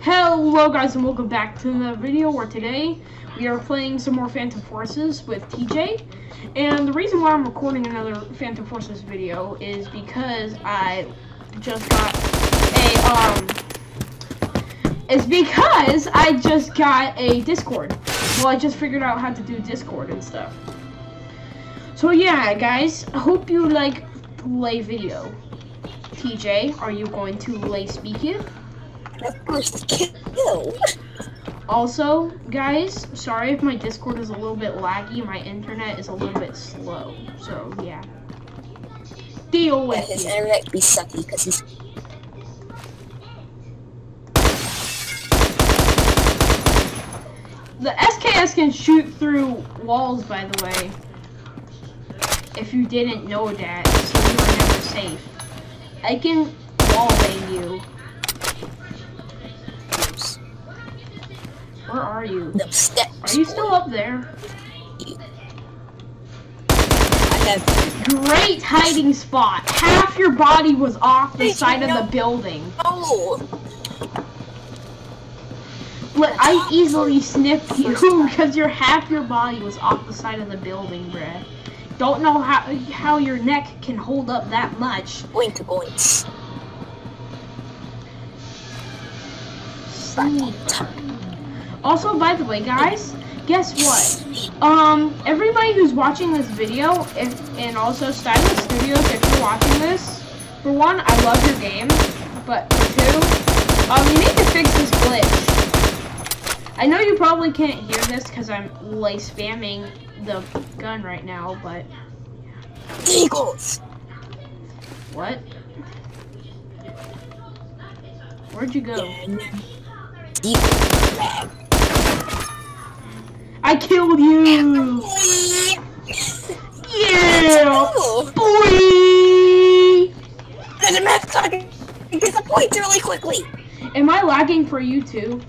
Hello guys and welcome back to the video where today we are playing some more Phantom Forces with TJ. And the reason why I'm recording another Phantom Forces video is because I just got a um is because I just got a Discord. Well I just figured out how to do Discord and stuff. So yeah guys, I hope you like play video. TJ, are you going to lay speaking? The first kill. Also, guys, sorry if my Discord is a little bit laggy. My internet is a little bit slow. So, yeah. Deal with his it. internet be sucky because he's The SKS can shoot through walls, by the way. If you didn't know that, so you are never safe. I can wall bang you. Where are you? steps. Are you still up there? Great hiding spot. Half your body was off the side of the building. oh Look, I easily sniffed you because your half your body was off the side of the building, bruh. Don't know how how your neck can hold up that much. boink boinks. Sneak. Also, by the way, guys, guess what? Um, everybody who's watching this video, if, and also StyLiS Studios, if you're watching this, for one, I love your game, but for two, um, you need to fix this glitch. I know you probably can't hear this because I'm like spamming the gun right now, but Eagles. what? Where'd you go? Eagles. I killed you! Yeah! Boy! the map target gets the points really quickly. Am I lagging for you too?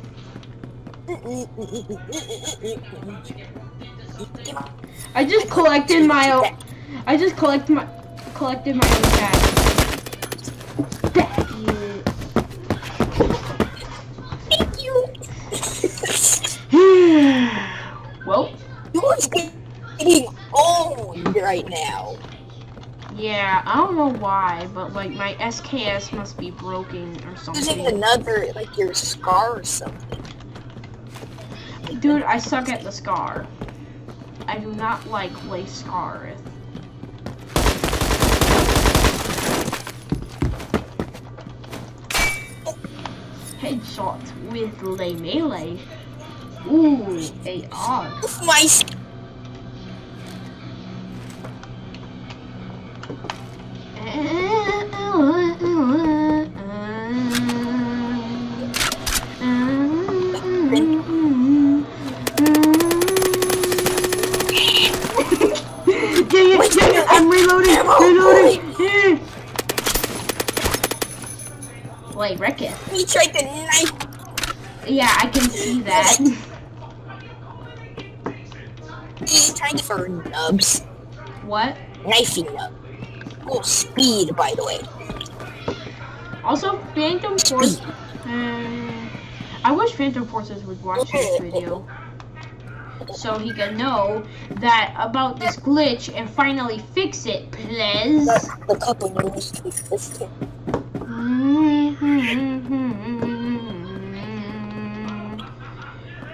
I just collected my own. I just collected my collected my own tag. Right now. yeah, I don't know why, but like my SKS must be broken or something. Using another, like your scar or something. Dude, I suck at the scar. I do not like lace scar. Headshot with lay melee. Ooh, AR. With my Knifing nub. Cool speed, by the way. Also, Phantom Force. Um, I wish Phantom Forces would watch this video so he can know that about this glitch and finally fix it, please. The, the couple knows to exist.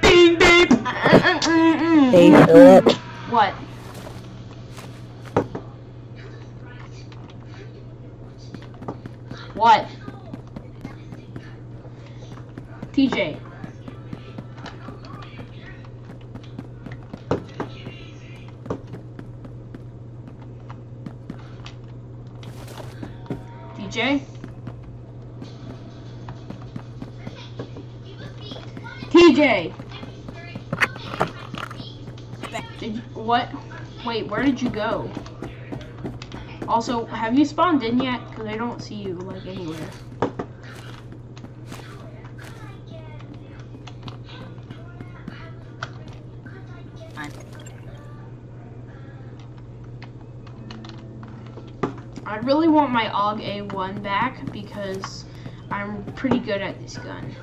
Bing, bing. Philip. What? What? TJ. TJ? TJ! Did what? Wait, where did you go? Also, have you spawned in yet? Because I don't see you, like, anywhere. I really want my AUG A1 back because I'm pretty good at this gun.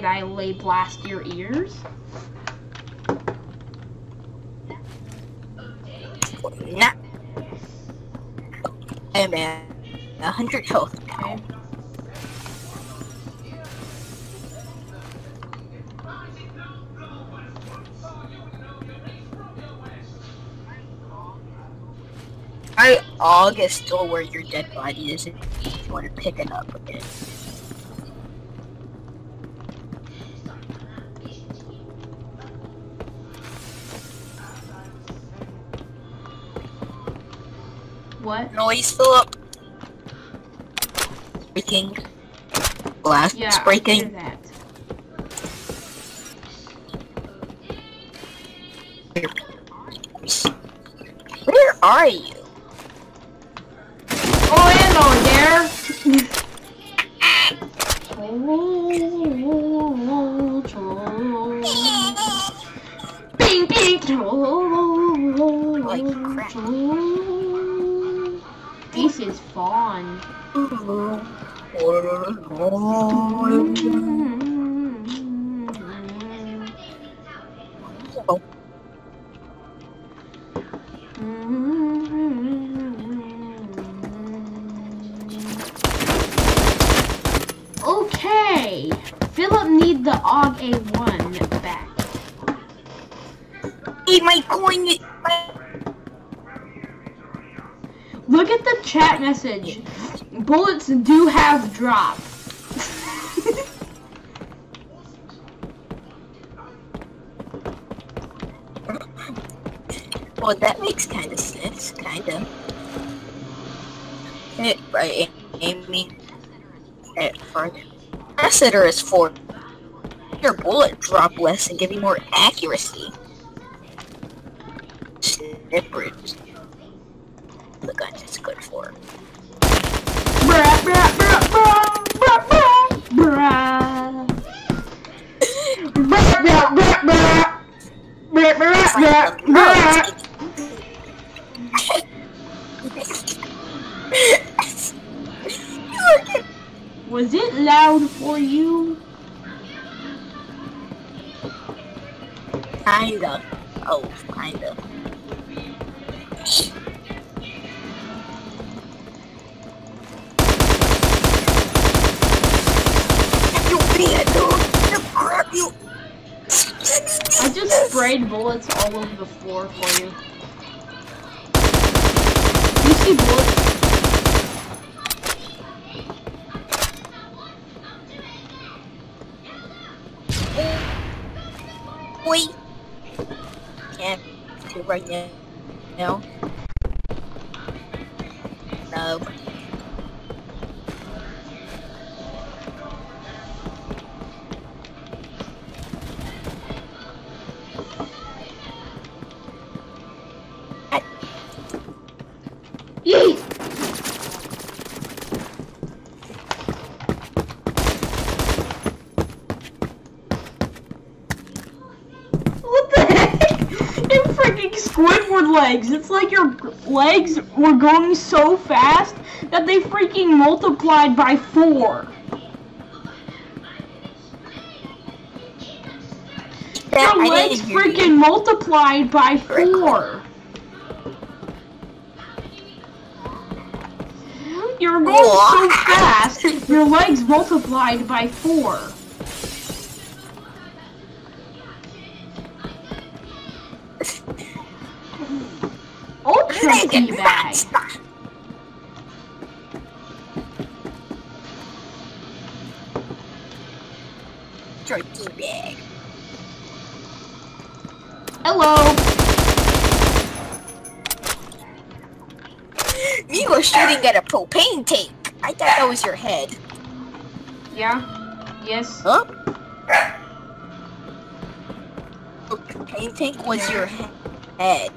Did I lay blast your ears? Nah. Hey man, a hundred health. Okay. I August still where your dead body is if you want to pick it up again. What? Noise, Philip. Breaking. Glass Yeah, I hear breaking. that. Where are you? Oh, hello there. Bing, bing. Holy crap. This is message. Bullets do have drop. Well, that makes kind of sense, kind of. It, right, Amy. At capacitor is for your bullet drop less and give you more accuracy. Snippers. Bruh. Was it loud for you? Kinda. Oh, kinda. Sprayed bullets all over the floor for you. You see bullets? Wait. Can't do right now. No. No. Squidward legs. It's like your legs were going so fast that they freaking multiplied by four. That- Your legs didn't you. freaking multiplied by four. You were going so fast, your legs multiplied by four. Ultra teabag. Turkey bag. Hello. You were shooting at a propane tank. I thought that was your head. Yeah. Yes. Huh? Propane tank was your he- head.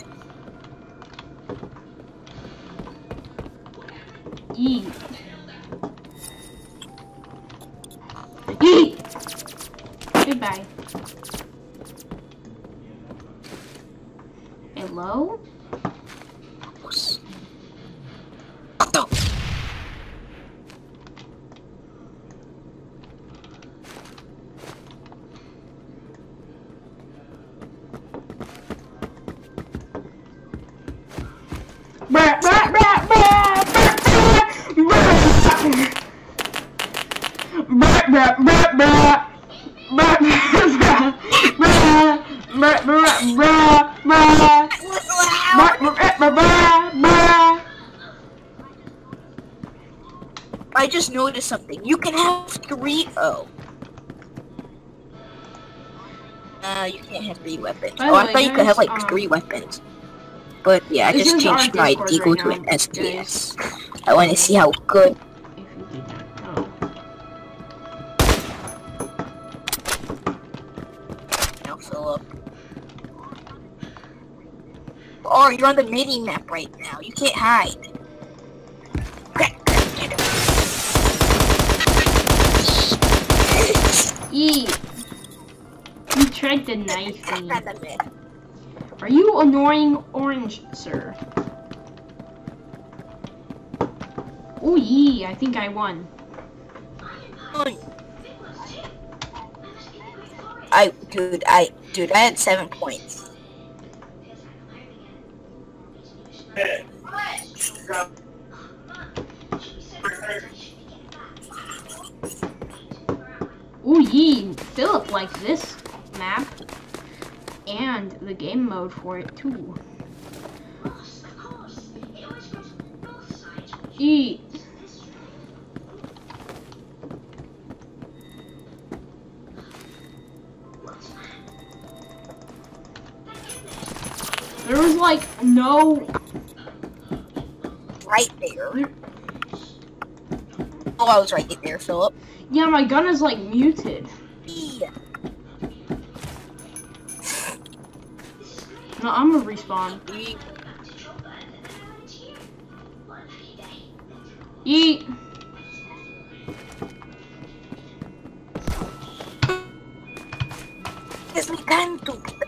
Yeet. Yeet. I just noticed something. You can have three O. Uh, you can't have three weapons. Oh, I thought you could have like three weapons. But yeah, I just changed my right eagle to an SPS. Guys. I want to see how good Oh, you're on the mini map right now. You can't hide. E. You tried to knife me. Are you annoying orange, sir? Oh, yee, I think I won. I, dude, I, dude, I had seven points. Ooh yee, Philip liked this map. And the game mode for it, too. E. like no Right there. Oh, I was right there, Philip. Yeah, my gun is like muted. Yeah. No, I'm gonna respawn. Eat. Es mi canto.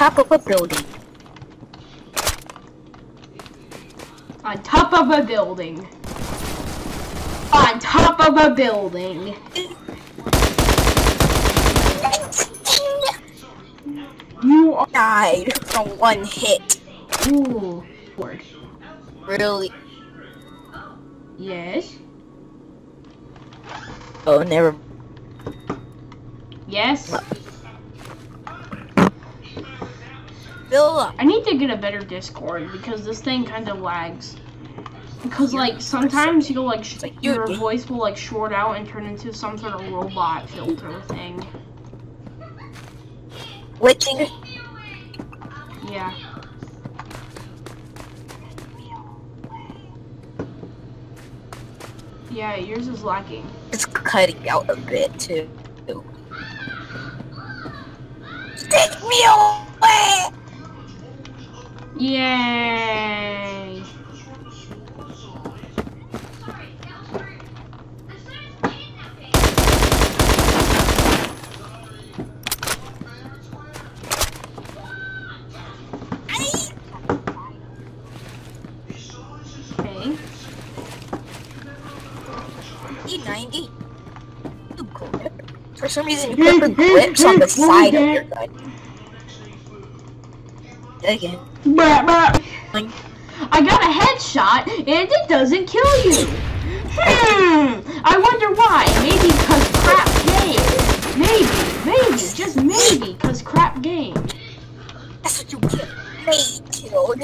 Top of a building. On top of a building. On top of a building. You. Died from one hit. Ooh. Really? Yes. Oh, never. Yes. Philip. I need to get a better Discord because this thing kind of lags. Because like sometimes you'll like your voice will like short out and turn into some sort of robot filter thing. Glitching. Yeah. Yeah, yours is lacking. It's cutting out a bit too. Take me away! Yay! Okay. E90. You grip. For some reason, you put the grips on the side of your gun. Again. Bruh, bruh. I got a headshot and it doesn't kill you. Hmm. I wonder why. Maybe because crap game. Maybe, maybe, just maybe because crap game. That's what you get me killed.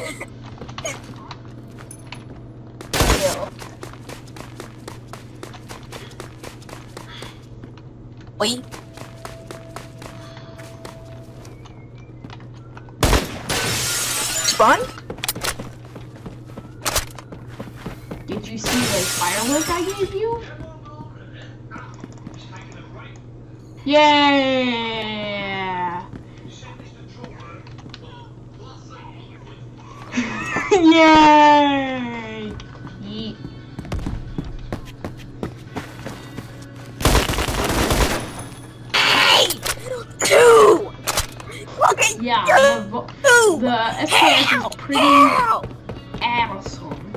Kill. Wait. Spawn? Did you see the firework I gave you? Yeah. Yay! Pretty Ow! awesome.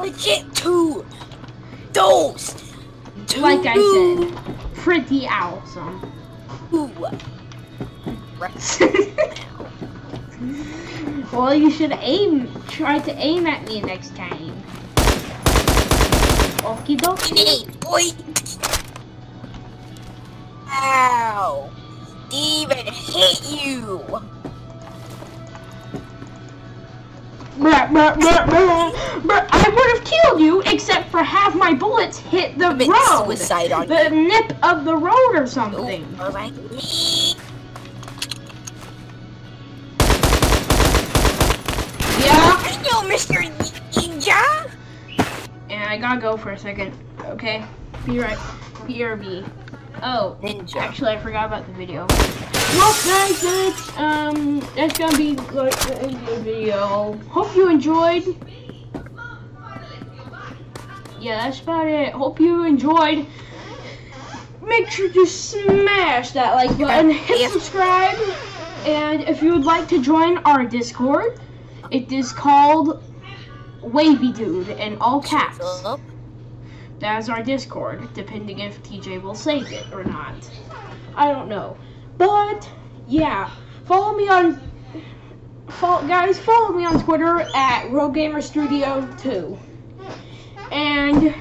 Legit two! Those! Two! Like I said, pretty awesome. Right. Well, you should aim, try to aim at me next time. Okie dokie. Boy! Ow! Steven hit you! Bruh, bruh, bruh, bruh, bruh. I would have killed you, except for half my bullets hit the Commit road. suicide on the you. nip of the road or Oh, something. alright. Yeah. Yo, Mr. Ninja! And I gotta go for a second. Okay. Be right. BRB. Oh, Ninja. actually, I forgot about the video. Well, guys, that's um, that's gonna be like the end of the video. Hope you enjoyed. Yeah, that's about it. Hope you enjoyed. Make sure to smash that like button, hit Yeah. subscribe, and if you would like to join our Discord, it is called Wavy Dude in all caps. Philip. That is our Discord, depending if TJ will save it or not. I don't know. But, yeah. Follow me on... Follow, guys, follow me on Twitter at RogamerStudio2. And